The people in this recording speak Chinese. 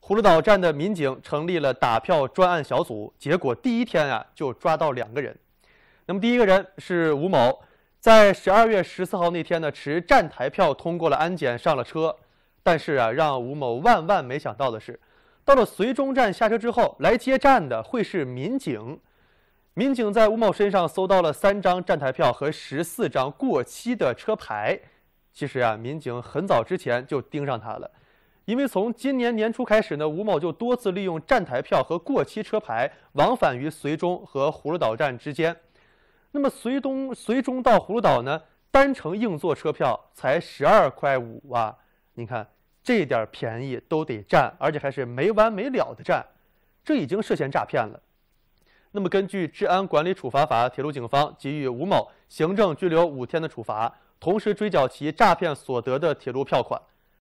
葫芦岛站的民警成立了打票专案小组，结果第一天啊就抓到两个人。那么第一个人是吴某，在十二月十四号那天呢，持站台票通过了安检，上了车。但是啊，让吴某万万没想到的是，到了绥中站下车之后，来接站的会是民警。民警在吴某身上搜到了三张站台票和十四张过期的车牌。其实啊，民警很早之前就盯上他了。因为从今年年初开始呢，吴某就多次利用站台票和过期车牌往返于绥中和葫芦岛站之间。那么绥东绥中到葫芦岛呢，单程硬座车票才十二块五啊！你看这点便宜都得占，而且还是没完没了的占，这已经涉嫌诈骗了。那么根据《治安管理处罚法》，铁路警方给予吴某行政拘留五天的处罚，同时追缴其诈骗所得的铁路票款。